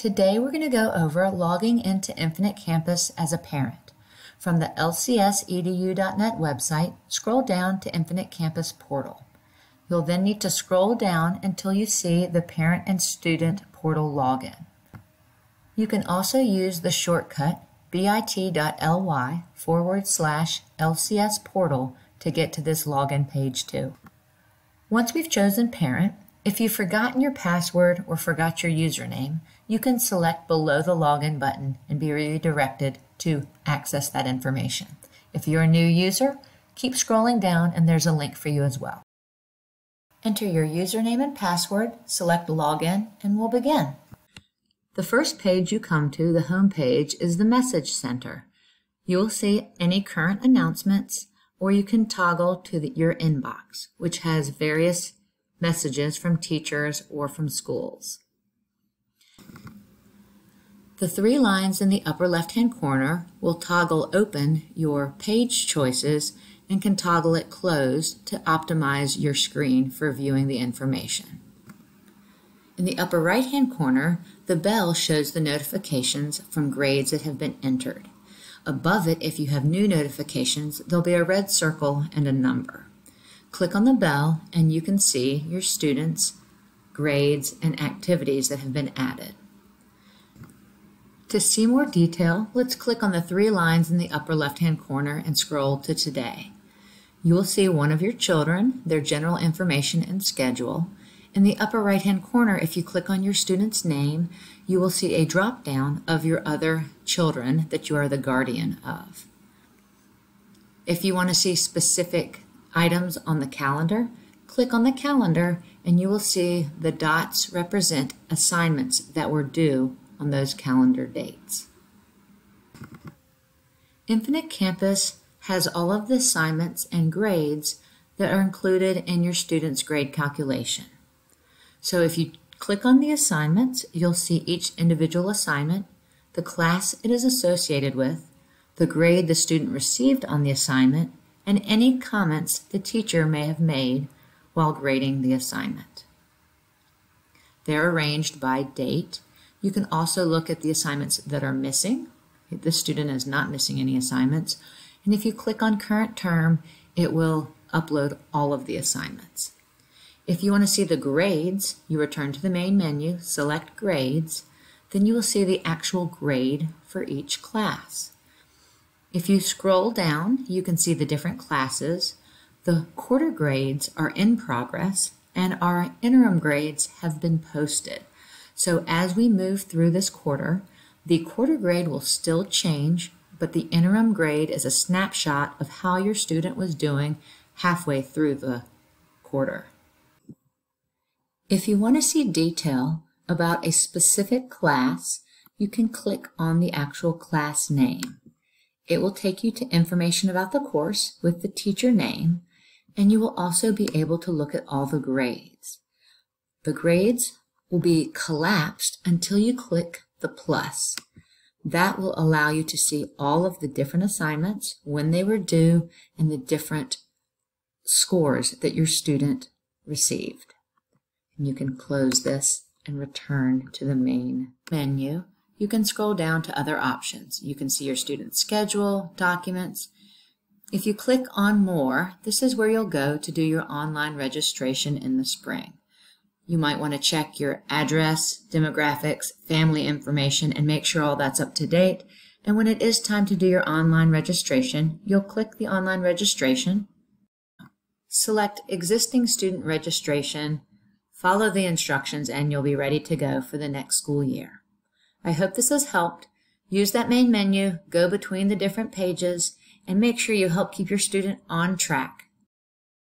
Today we're going to go over logging into Infinite Campus as a parent. From the lcsedu.net website, scroll down to Infinite Campus portal. You'll then need to scroll down until you see the parent and student portal login. You can also use the shortcut bit.ly forward slash lcs portal to get to this login page too. Once we've chosen parent, if you've forgotten your password or forgot your username, you can select below the login button and be redirected to access that information. If you're a new user, keep scrolling down and there's a link for you as well. Enter your username and password, select login, and we'll begin. The first page you come to, the home page, is the Message Center. You will see any current announcements, or you can toggle to the, your inbox, which has various messages from teachers or from schools. The three lines in the upper left-hand corner will toggle open your page choices and can toggle it closed to optimize your screen for viewing the information. In the upper right-hand corner, the bell shows the notifications from grades that have been entered. Above it, if you have new notifications, there'll be a red circle and a number. Click on the bell and you can see your students, grades, and activities that have been added. To see more detail, let's click on the three lines in the upper left-hand corner and scroll to today. You will see one of your children, their general information and schedule. In the upper right-hand corner, if you click on your student's name, you will see a drop-down of your other children that you are the guardian of. If you want to see specific items on the calendar, click on the calendar and you will see the dots represent assignments that were due on those calendar dates. Infinite Campus has all of the assignments and grades that are included in your student's grade calculation. So if you click on the assignments, you'll see each individual assignment, the class it is associated with, the grade the student received on the assignment, and any comments the teacher may have made while grading the assignment. They're arranged by date. You can also look at the assignments that are missing. If the student is not missing any assignments. And if you click on current term, it will upload all of the assignments. If you want to see the grades, you return to the main menu, select grades, then you will see the actual grade for each class. If you scroll down, you can see the different classes. The quarter grades are in progress and our interim grades have been posted. So as we move through this quarter, the quarter grade will still change, but the interim grade is a snapshot of how your student was doing halfway through the quarter. If you want to see detail about a specific class, you can click on the actual class name. It will take you to information about the course with the teacher name, and you will also be able to look at all the grades. The grades will be collapsed until you click the plus. That will allow you to see all of the different assignments, when they were due, and the different scores that your student received. And you can close this and return to the main menu you can scroll down to other options. You can see your student schedule, documents. If you click on More, this is where you'll go to do your online registration in the spring. You might want to check your address, demographics, family information, and make sure all that's up to date. And when it is time to do your online registration, you'll click the online registration, select existing student registration, follow the instructions, and you'll be ready to go for the next school year. I hope this has helped. Use that main menu, go between the different pages, and make sure you help keep your student on track.